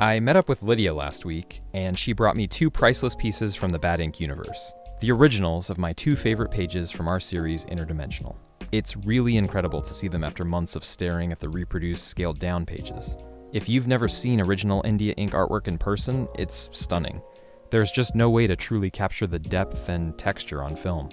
I met up with Lydia last week, and she brought me two priceless pieces from the Bad Ink universe the originals of my two favorite pages from our series, Interdimensional. It's really incredible to see them after months of staring at the reproduced, scaled down pages. If you've never seen original India ink artwork in person, it's stunning. There's just no way to truly capture the depth and texture on film.